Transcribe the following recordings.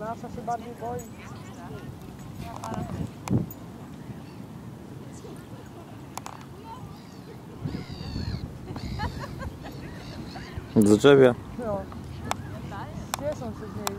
nasza się bardziej boi. Z drzewie. No. Cieszą się z niej,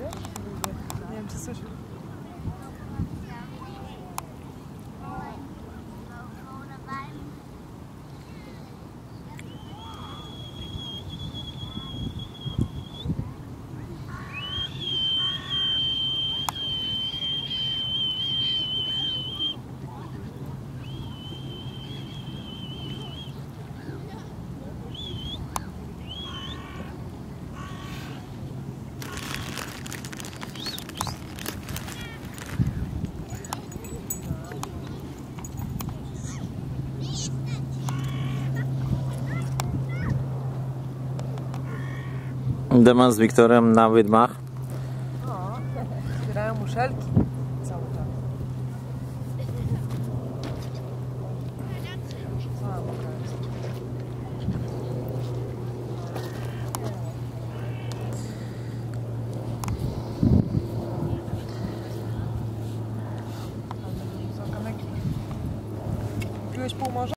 Deman z Wiktorem na wydmach. O, zbierają muszelki cały czas. Piłeś pół morza?